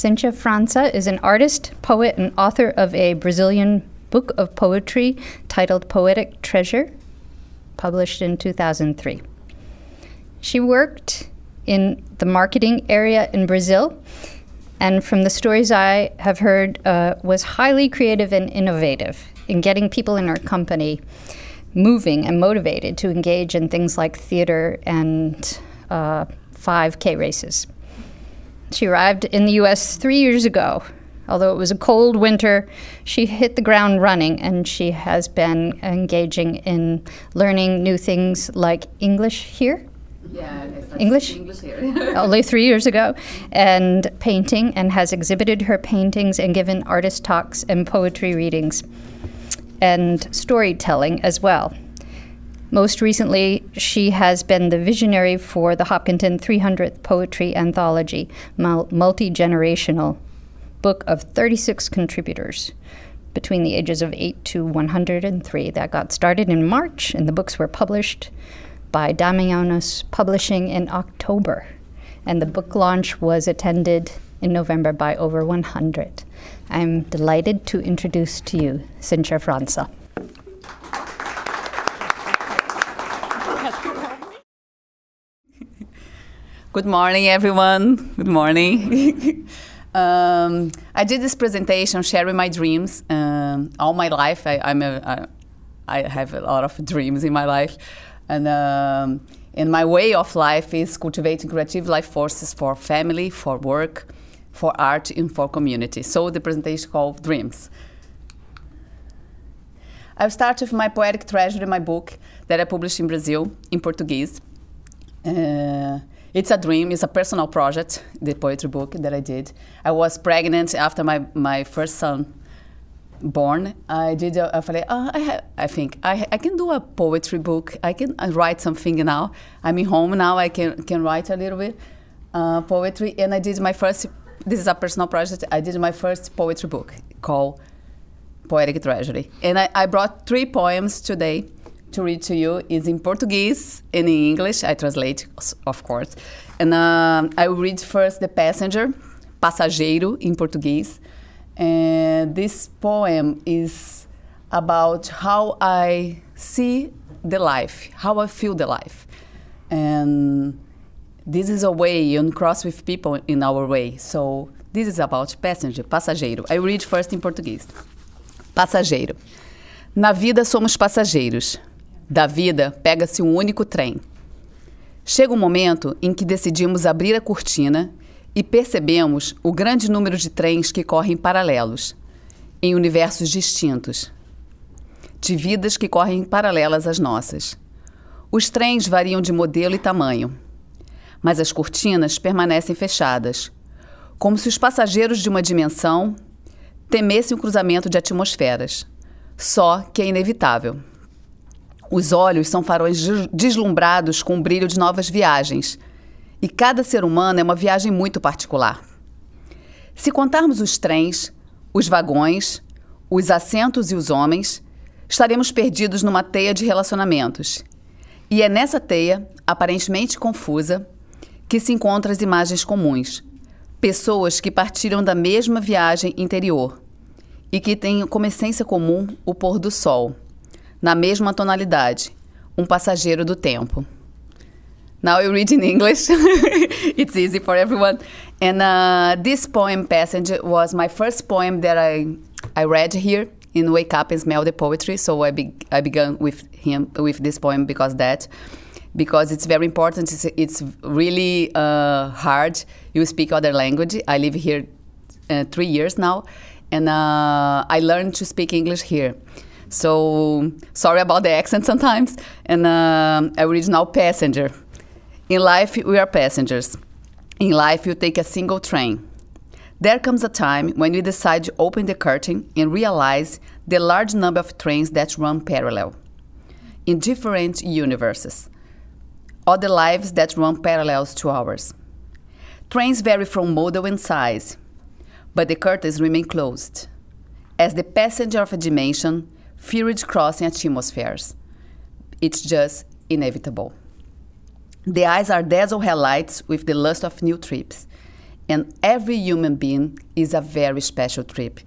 Cintia França is an artist, poet, and author of a Brazilian book of poetry titled Poetic Treasure, published in 2003. She worked in the marketing area in Brazil, and from the stories I have heard, uh, was highly creative and innovative in getting people in her company moving and motivated to engage in things like theater and uh, 5K races. She arrived in the US three years ago. Although it was a cold winter, she hit the ground running and she has been engaging in learning new things like English here. Yeah, English? English here. only three years ago, and painting, and has exhibited her paintings and given artist talks and poetry readings and storytelling as well. Most recently, she has been the visionary for the Hopkinton 300th Poetry Anthology, multi generational book of 36 contributors between the ages of 8 to 103. That got started in March, and the books were published by Damianos Publishing in October. And the book launch was attended in November by over 100. I'm delighted to introduce to you Cintia França. Good morning, everyone. Good morning. um, I did this presentation sharing my dreams. Um, all my life, I, I'm a, I, I have a lot of dreams in my life, and um, and my way of life is cultivating creative life forces for family, for work, for art, and for community. So the presentation called Dreams. I'll start with my poetic treasure my book that I published in Brazil in Portuguese. Uh, it's a dream. It's a personal project, the poetry book that I did. I was pregnant after my, my first son born. I did. A, I thought, oh, ah, I, I think I, I can do a poetry book. I can uh, write something now. I'm in home now. I can can write a little bit uh, poetry. And I did my first. This is a personal project. I did my first poetry book called Poetic Treasury. And I, I brought three poems today to read to you is in Portuguese and in English. I translate, of course. And uh, I will read first The Passenger, Passageiro, in Portuguese. And this poem is about how I see the life, how I feel the life. And this is a way you cross with people in our way. So this is about passenger, passageiro. I read first in Portuguese. Passageiro. Na vida somos passageiros. Da vida, pega-se um único trem. Chega um momento em que decidimos abrir a cortina e percebemos o grande número de trens que correm paralelos, em universos distintos, de vidas que correm paralelas às nossas. Os trens variam de modelo e tamanho, mas as cortinas permanecem fechadas, como se os passageiros de uma dimensão temessem o cruzamento de atmosferas. Só que é inevitável. Os olhos são faróis deslumbrados com o brilho de novas viagens. E cada ser humano é uma viagem muito particular. Se contarmos os trens, os vagões, os assentos e os homens, estaremos perdidos numa teia de relacionamentos. E é nessa teia, aparentemente confusa, que se encontram as imagens comuns. Pessoas que partiram da mesma viagem interior e que têm como essência comum o pôr do sol na mesma tonalidade, um passageiro do tempo. Now I read in English. it's easy for everyone. And uh, this poem, Passenger, was my first poem that I, I read here in Wake Up and Smell the Poetry. So I, be, I began with him with this poem because that, because it's very important. It's, it's really uh, hard. You speak other language. I live here uh, three years now, and uh, I learned to speak English here. So sorry about the accent sometimes. And uh, original passenger. In life, we are passengers. In life, you take a single train. There comes a time when we decide to open the curtain and realize the large number of trains that run parallel in different universes, or the lives that run parallels to ours. Trains vary from model and size, but the curtains remain closed. As the passenger of a dimension, feared crossing atmospheres. It's just inevitable. The eyes are dazzle headlights with the lust of new trips, and every human being is a very special trip.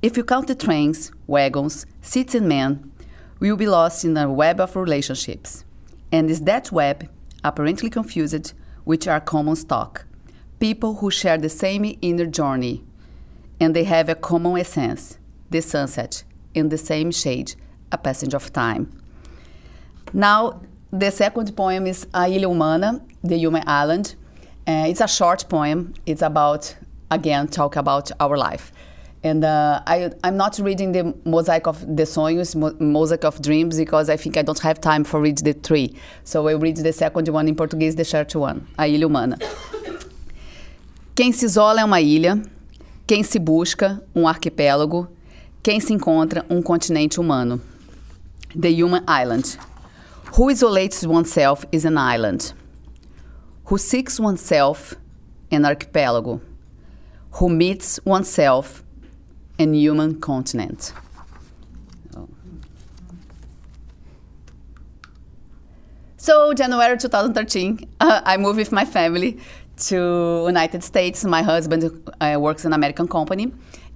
If you count the trains, wagons, seats, and men, we will be lost in a web of relationships. And is that web, apparently confused, which are common stock? People who share the same inner journey, and they have a common essence, the sunset, in the same shade, a passage of time. Now, the second poem is A Ilha Humana, the Human Island. Uh, it's a short poem. It's about, again, talk about our life. And uh, I, I'm not reading the Mosaic of the Sonhos, Mo Mosaic of Dreams, because I think I don't have time for read the three. So I read the second one in Portuguese, the short one, A Ilha Humana. Quem se isola é uma ilha, quem se busca, um arquipélago, quem se encontra, um continente humano. The Human Island. Who isolates oneself is an island. Who seeks oneself, an archipelago. Who meets oneself, and human continent. So January 2013, uh, I moved with my family to United States. My husband uh, works in an American company,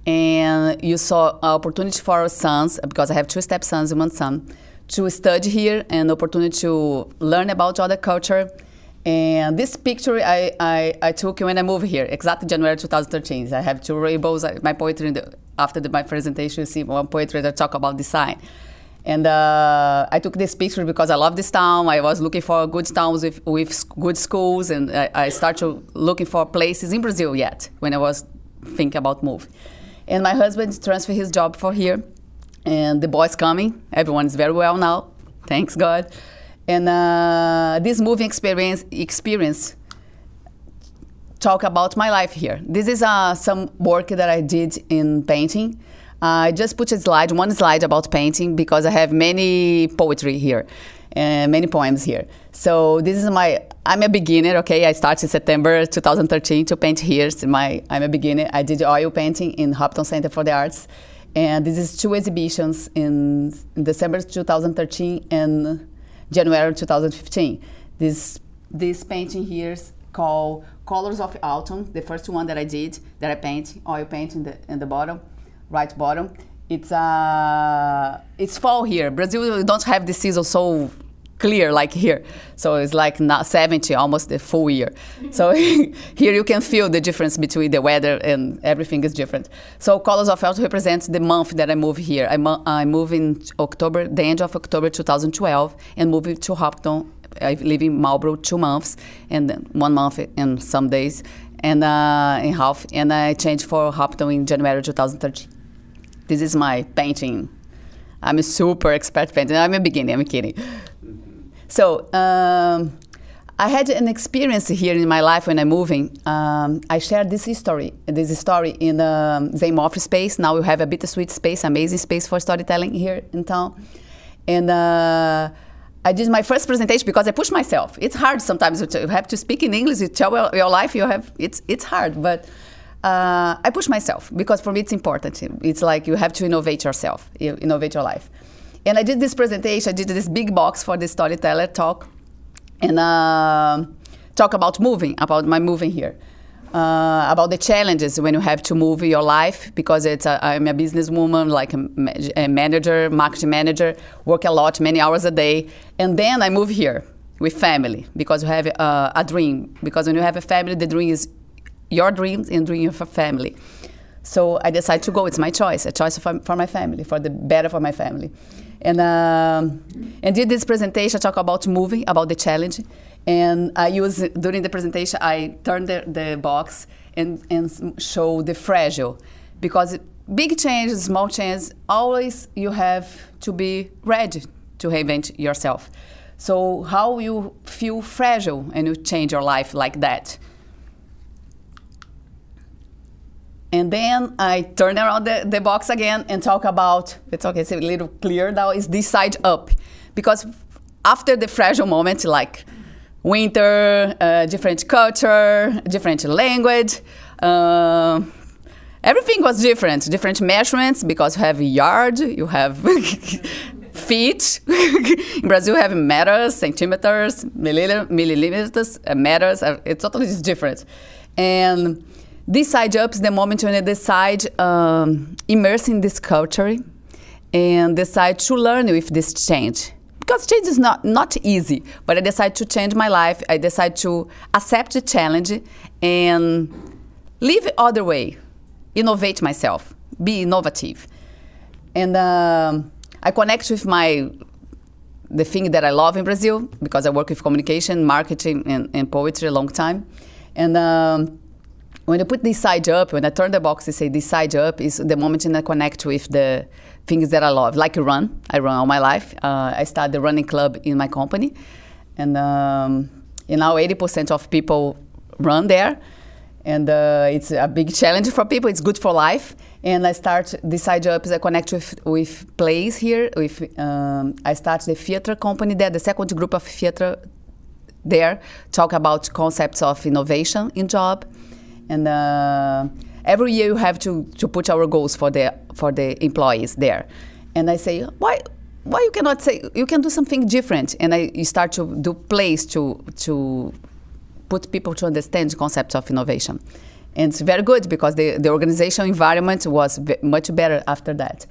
and you saw an opportunity for our sons because I have two stepsons and one son to study here and opportunity to learn about other culture and this picture I, I, I, took when I moved here, exactly January 2013. I have two rainbows. My poetry, the, after the, my presentation, you see one poetry that talk about design. And uh, I took this picture because I love this town. I was looking for good towns with, with good schools, and I, I started looking for places in Brazil yet when I was thinking about moving. And my husband transferred his job for here, and the boys coming. Everyone is very well now, thanks God. And uh, this moving experience, experience talk about my life here. This is uh, some work that I did in painting. Uh, I just put a slide, one slide about painting because I have many poetry here, and many poems here. So this is my, I'm a beginner, okay? I started in September 2013 to paint here. So my, I'm a beginner. I did oil painting in Hopton Center for the Arts. And this is two exhibitions in, in December 2013 and January 2015. This, this painting here is called Colors of Autumn, the first one that I did, that I paint, oil paint in the, in the bottom, right bottom. It's, uh, it's fall here. Brazil don't have the season so clear like here. So it's like not 70, almost the full year. So here you can feel the difference between the weather and everything is different. So Colors of Autumn represents the month that I moved here. I, mo I moved in October, the end of October 2012, and moved to Hopton. I live in Marlborough two months, and one month and some days, and uh, in half, and I changed for Hopton in January 2013. This is my painting. I'm a super expert painter. I'm a beginner, I'm kidding. So um, I had an experience here in my life when I'm moving. Um, I shared this story, this story in the same office space. Now we have a bittersweet space, amazing space for storytelling here in town. And uh, I did my first presentation because I pushed myself. It's hard sometimes You have to speak in English. You tell your life, you have it's it's hard, but uh, I push myself because for me it's important. It's like you have to innovate yourself, you innovate your life. And I did this presentation, I did this big box for the storyteller talk, and uh, talk about moving, about my moving here. Uh, about the challenges when you have to move your life because it's a, I'm a businesswoman, like a, a, manager, marketing manager, work a lot, many hours a day, and then I move here with family because you have uh, a dream. Because when you have a family, the dream is your dreams and dream of a family. So I decided to go. It's my choice, a choice for, for my family, for the better for my family. And um, and did this presentation talk about moving about the challenge. And i use during the presentation i turned the, the box and, and show the fragile. Because big change small change always you have to be ready to reinvent yourself. So how you feel fragile and you change your life like that And then I turn around the, the box again and talk about, it's okay, it's a little clear now, is this side up. Because after the fragile moment, like winter, uh, different culture, different language, uh, everything was different. Different measurements because you have yard, you have feet. In Brazil, you have meters, centimeters, milliliters, uh, meters. Uh, it's totally different. And this side up is the moment when I decide um, immerse in this culture and decide to learn with this change. Because change is not, not easy, but I decide to change my life. I decide to accept the challenge and live other way, innovate myself, be innovative. And um, I connect with my the thing that I love in Brazil because I work with communication, marketing, and, and poetry a long time. And um, when I put this side up, when I turn the box and say this side up, is the moment when I connect with the things that I love, like run. I run all my life. Uh, I started the running club in my company, and um, you know, 80% of people run there, and uh, it's a big challenge for people. It's good for life. And I start this side up. I connect with with plays here. With um, I start the theater company there, the second group of theater there, talk about concepts of innovation in job, and. Uh, every year you have to, to put our goals for the for the employees there. And i say why why you cannot say you can do something different? And i start to do plays to to put people to understand the concepts of innovation. And it's very good because the, the organization environment was much better after that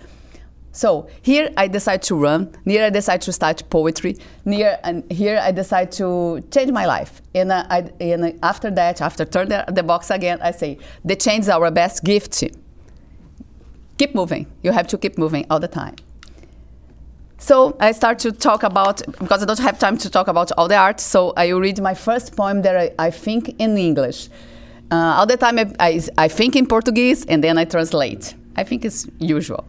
so here I decide to run. Here I decide to start poetry. Here and here I decide to change my life. And, uh, I, and after that, after turn the, the box again, I say the change is our best gift. Keep moving. You have to keep moving all the time. So I start to talk about because I don't have time to talk about all the art. So I read my first poem that I, I think in English. Uh, all the time I, I, I think in Portuguese and then I translate. I think it's usual.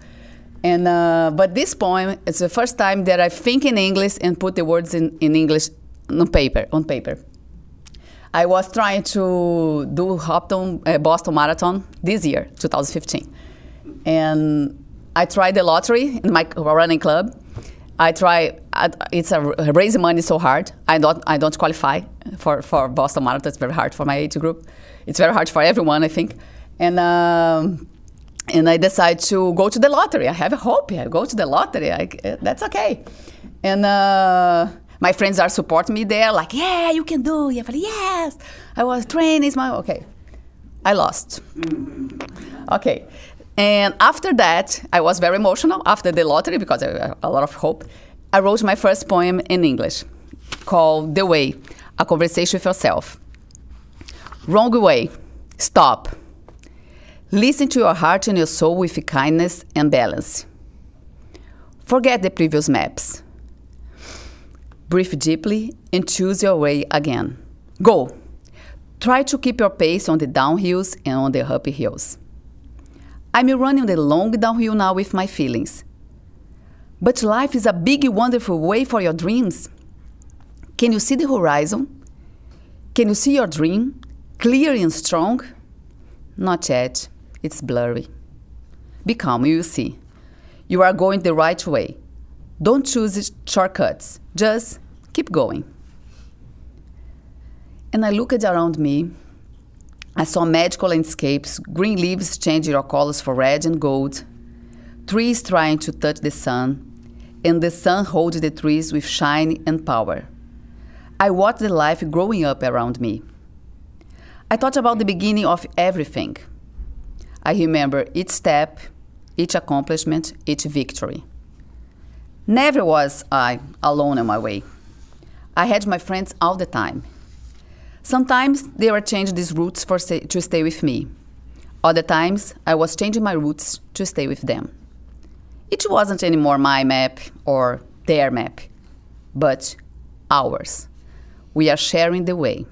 And uh, but this poem is the first time that I think in English and put the words in, in English on paper. On paper. I was trying to do Hopton, uh, Boston Marathon this year, 2015, and I tried the lottery in my running club. I try. It's a raising money so hard. I don't. I don't qualify for for Boston Marathon. It's very hard for my age group. It's very hard for everyone, I think. And um, and I decide to go to the lottery. I have a hope. I go to the lottery. I, that's okay. And uh, my friends are supporting me there, like, yeah, you can do. Like, yes. I was training. My okay. I lost. Okay. And after that, I was very emotional after the lottery because I had a lot of hope. I wrote my first poem in English called The Way, A Conversation with Yourself. Wrong way. Stop Listen to your heart and your soul with kindness and balance. Forget the previous maps. Breathe deeply and choose your way again. Go. Try to keep your pace on the downhills and on the up hills. I'm running the long downhill now with my feelings. But life is a big, wonderful way for your dreams. Can you see the horizon? Can you see your dream clear and strong? Not yet. It's blurry. Be calm, you will see. You are going the right way. Don't choose shortcuts. Just keep going. And I looked around me. I saw magical landscapes, green leaves changing their colors for red and gold, trees trying to touch the sun, and the sun holding the trees with shine and power. I watched the life growing up around me. I thought about the beginning of everything I remember each step, each accomplishment, each victory. Never was I alone on my way. I had my friends all the time. Sometimes they were changing these routes for to stay with me. Other times I was changing my routes to stay with them. It wasn't anymore my map or their map, but ours. We are sharing the way.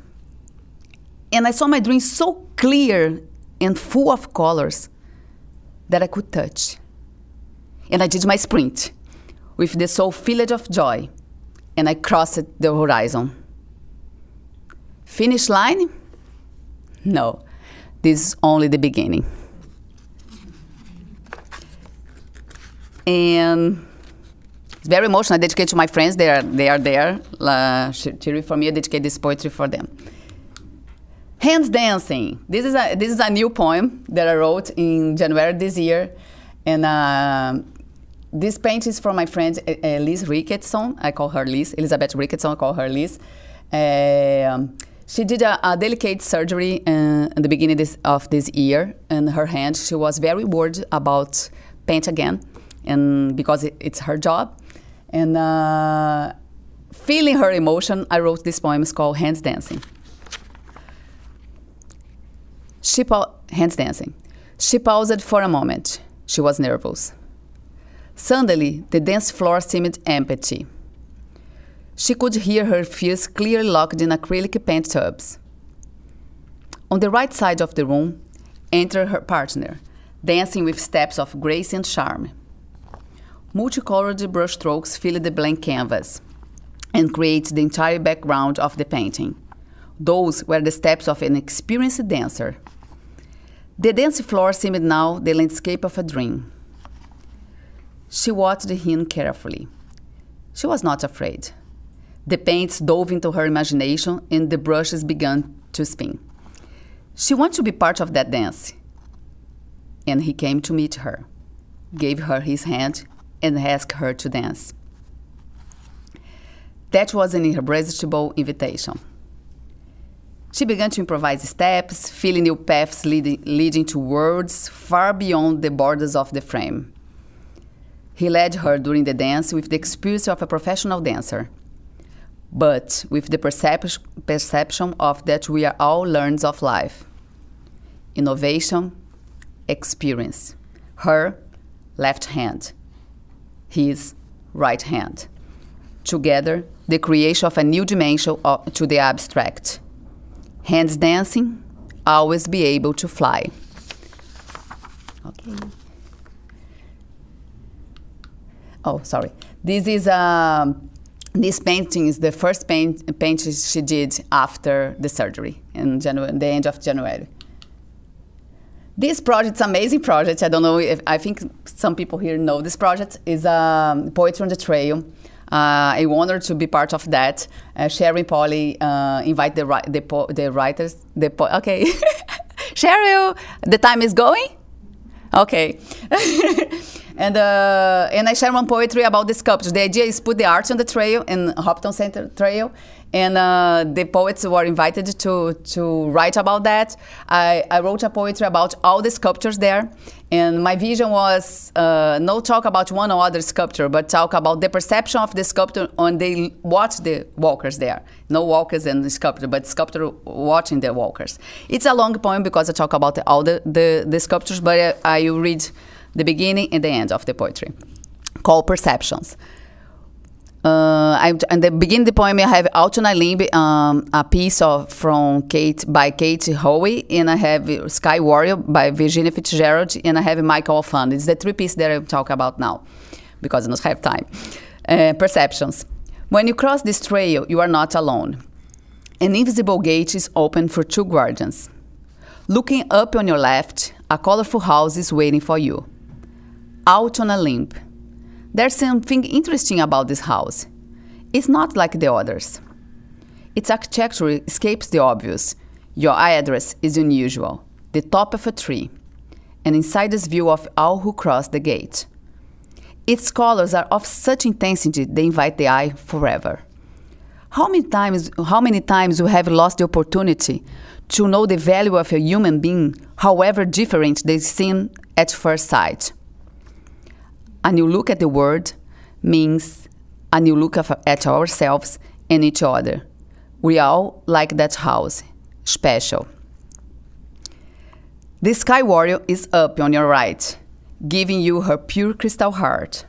And I saw my dreams so clear and full of colors that I could touch. And I did my sprint with the soul filled of joy, and I crossed the horizon. Finish line? No, this is only the beginning. And it's very emotional. I dedicate to my friends. They are, they are there. Uh, cheering for me. I dedicate this poetry for them. Hands dancing. This is a this is a new poem that I wrote in January this year, and uh, this paint is from my friend uh, Liz Ricketson. I call her Liz. Elizabeth Ricketson. I call her Liz. Uh, She did a, a delicate surgery uh, in the beginning this, of this year in her hand. She was very worried about paint again, and because it, it's her job. And uh, feeling her emotion, I wrote this poem. It's called Hands Dancing. She pa- hands dancing. She paused for a moment. She was nervous. Suddenly, the dance floor seemed empty. She could hear her fears clearly locked in acrylic paint tubs. On the right side of the room entered her partner, dancing with steps of grace and charm. Multicolored brushstrokes filled the blank canvas and created the entire background of the painting. Those were the steps of an experienced dancer. The dance floor seemed now the landscape of a dream. She watched him carefully. She was not afraid. The paints dove into her imagination and the brushes began to spin. She wanted to be part of that dance. And he came to meet her, gave her his hand, and asked her to dance. That was an irresistible invitation. She began to improvise steps, feeling new paths leading, leading to worlds far beyond the borders of the frame. He led her during the dance with the experience of a professional dancer but with the percep- perception of that we are all learners of life. Innovation, experience. Her left hand, his right hand. Together, the creation of a new dimension to the abstract. Hands dancing, always be able to fly. Okay. Oh, sorry. This is. Um, this painting is the first paint, painting she did after the surgery in January, the end of January. This project is amazing project. I don't know if I think some people here know this project. is um, poetry on the trail. Uh, a honor to be part of that. Uh, Sharon Polly uh, invite the the, the writers. The okay, Cheryl, the time is going. Okay. and uh, and I share one poetry about the sculptures. The idea is put the art on the trail in Hopton Center Trail, and uh, the poets were invited to to write about that. I, I wrote a poetry about all the sculptures there, and my vision was uh, no talk about one or other sculpture, but talk about the perception of the sculptor when they watch the walkers there. No walkers and the sculptor, but sculptor watching the walkers. It's a long poem because I talk about all the, the, the sculptures, but I, I read the beginning and the end of the poetry, called Perceptions. Uh, I, and the beginning of the poem I have Out on a Limb, um, a piece of from Kate by Kate Hoey, and I have Sky Warrior by Virginia Fitzgerald, and I have Michael Alfano. It's the three pieces that I talk about now, because I don't have time. Uh, perceptions. When you cross this trail, you are not alone. An invisible gate is open for two guardians. Looking up on your left, a colorful house is waiting for you out on a limb. There's something interesting about this house. It's not like the others. Its architecture escapes the obvious. Your address is unusual, the top of a tree, and inside this view of all who cross the gate. Its colors are of such intensity they invite the eye forever. How many times how many times you have lost the opportunity to know the value of a human being, however different they seem at first sight? A new look at the world means a new look at ourselves and each other. We all like that house, special. The Sky Warrior is up on your right, giving you her pure crystal heart.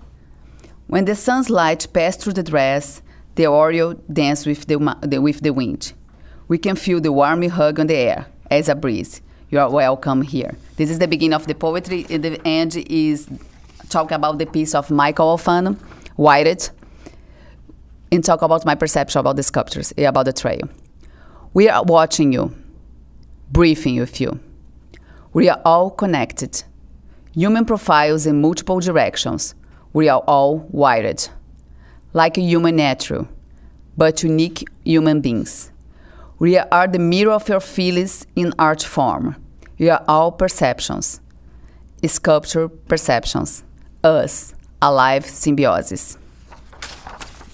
When the sun's light passes through the dress, the Oriole dances with the, with the wind. We can feel the warm hug on the air as a breeze. You are welcome here. This is the beginning of the poetry, and the end is talk about the piece of Michael Alfano, Whited, and talk about my perception about the sculptures, eh, about the trail. We are watching you, briefing with you. We are all connected. Human profiles in multiple directions. We are all wired. Like a human nature, but unique human beings. We are the mirror of your feelings in art form. We are all perceptions. Sculpture perceptions us, alive symbiosis.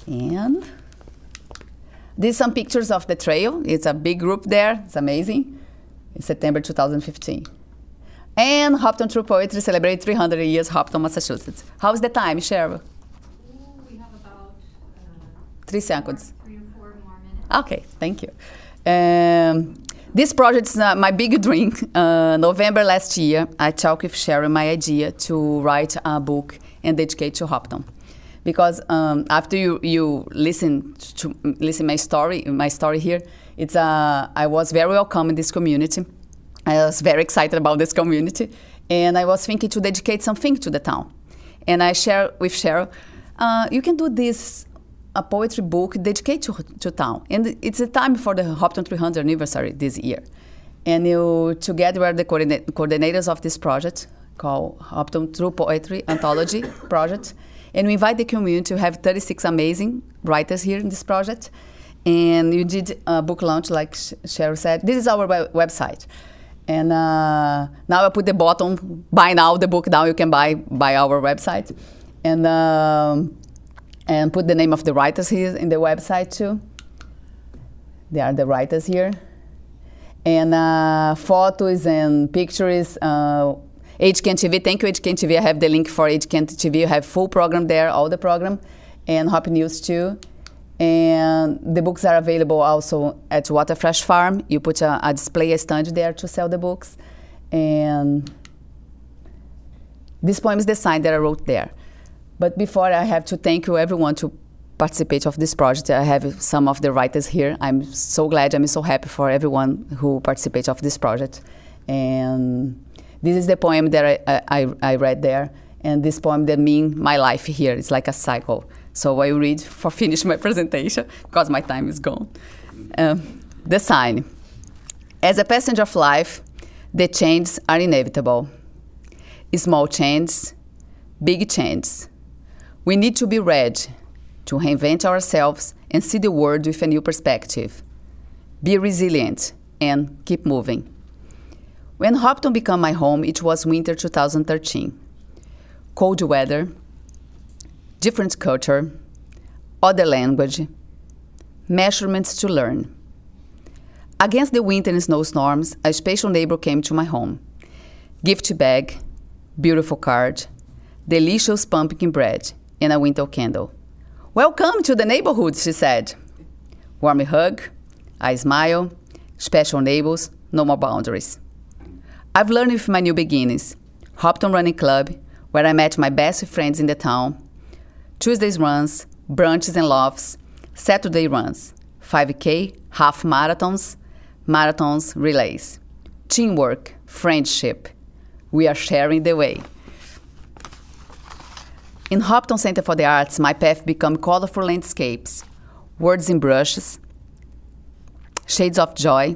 And These some pictures of the trail. It's a big group there. It's amazing. In September 2015. And Hopton True Poetry celebrates 300 years Hopton, Massachusetts. How's the time, Cheryl? we have about uh, Three seconds. three or four more minutes. Okay, thank you. Um, this project is uh, my big dream. Uh, November last year, I talked with Sharon my idea to write a book and dedicate to Hopton. Because um, after you, you listen to listen my story, my story here, it's uh, I was very welcome in this community. I was very excited about this community, and I was thinking to dedicate something to the town. And I share with Cheryl, uh, you can do this a poetry book dedicated to, to town. And it's the time for the Hopton 300 anniversary this year. And you, together, we're the coordinate, coordinators of this project called Hopton True Poetry Anthology Project. And we invite the community to have 36 amazing writers here in this project. And you did a book launch, like Cheryl said. This is our web- website. And uh, now I put the button, buy now the book now you can buy by our website. And um, and put the name of the writers here in the website too. They are the writers here. And uh, photos and pictures. Uh, HCAM TV, thank you HCAM TV. I have the link for HCAM TV. You have full program there, all the program, and Hop News too. And the books are available also at Waterfresh Farm. You put a, a display a stand there to sell the books. And this poem is the sign that I wrote there. But before I have to thank you everyone to participate of this project. I have some of the writers here. I'm so glad, I'm so happy for everyone who participates of this project. And this is the poem that I, I, I read there. And this poem that mean my life here. It's like a cycle. So I read for finish my presentation because my time is gone. Um, the sign. As a passenger of life, the changes are inevitable. Small changes, big changes. We need to be ready to reinvent ourselves and see the world with a new perspective. Be resilient and keep moving. When Hopton became my home, it was winter 2013. Cold weather, different culture, other language, measurements to learn. Against the winter and snowstorms, a special neighbor came to my home. Gift bag, beautiful card, delicious pumpkin bread, and a winter candle. Welcome to the neighborhood, she said. Warm hug, I smile, special neighbors, no more boundaries. I've learned with my new beginnings. Hopton Running Club, where I met my best friends in the town. Tuesdays runs, brunches and lofts, Saturday runs, 5K, half marathons, marathons, relays. Teamwork, friendship. We are sharing the way. In Hopton Center for the Arts, my path became colorful landscapes, words in brushes, shades of joy.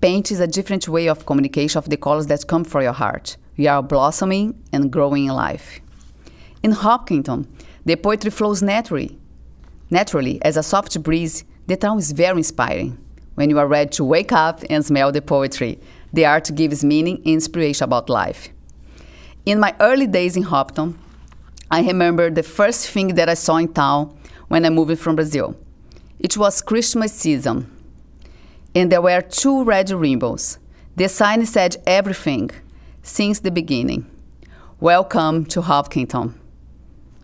Paint is a different way of communication of the colors that come from your heart. We are blossoming and growing in life. In Hopkinton, the poetry flows naturally. Naturally, as a soft breeze, the town is very inspiring. When you are ready to wake up and smell the poetry, the art gives meaning and inspiration about life. In my early days in Hopton, I remember the first thing that I saw in town when I moved from Brazil. It was Christmas season, and there were two red rainbows. The sign said everything since the beginning. Welcome to Hopkinton.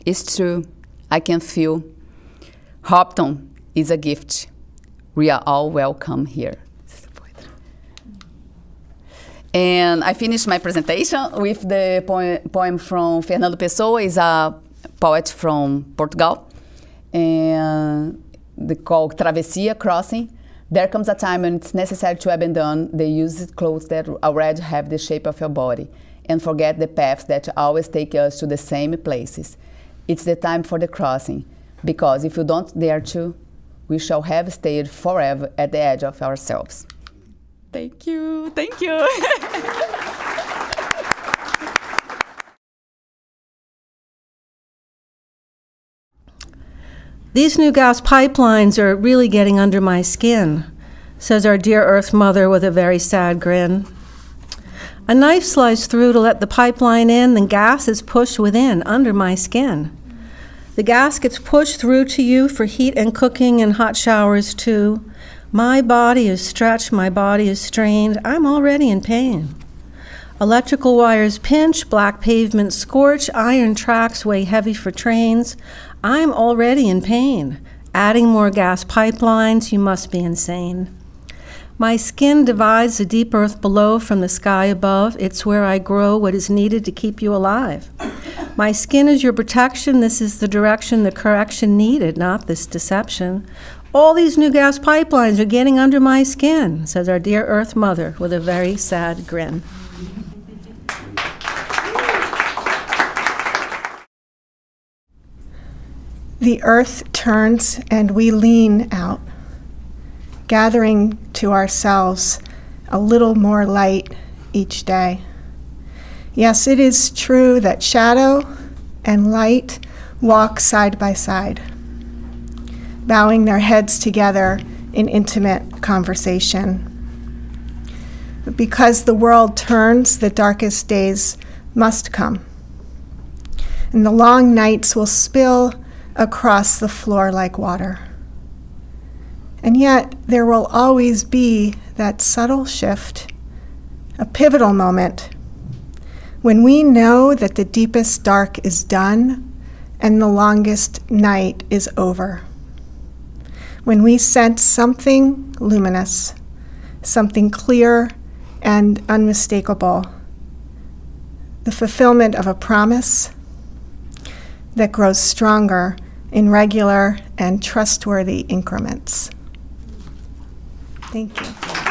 It's true, I can feel. Hopton is a gift. We are all welcome here. And I finished my presentation with the poem, from Fernando Pessoa, is a poet from Portugal, and the called Travessia Crossing. There comes a time when it's necessary to abandon the used clothes that already have the shape of your body and forget the paths that always take us to the same places. It's the time for the crossing, because if you don't dare to, we shall have stayed forever at the edge of ourselves. Thank you. Thank you. These new gas pipelines are really getting under my skin, says our dear Earth Mother with a very sad grin. A knife slides through to let the pipeline in, then gas is pushed within, under my skin. The gas gets pushed through to you for heat and cooking and hot showers too. My body is stretched, my body is strained. I'm already in pain. Electrical wires pinch, black pavements scorch, iron tracks weigh heavy for trains. I'm already in pain. Adding more gas pipelines, you must be insane. My skin divides the deep earth below from the sky above. It's where I grow what is needed to keep you alive. My skin is your protection. This is the direction the correction needed, not this deception. All these new gas pipelines are getting under my skin, says our dear Earth Mother with a very sad grin. The earth turns and we lean out, gathering to ourselves a little more light each day. Yes, it is true that shadow and light walk side by side, bowing their heads together in intimate conversation. Because the world turns, the darkest days must come. And the long nights will spill across the floor like water. And yet, there will always be that subtle shift, a pivotal moment, when we know that the deepest dark is done and the longest night is over. When we sense something luminous, something clear and unmistakable, the fulfillment of a promise that grows stronger in regular and trustworthy increments. Thank you.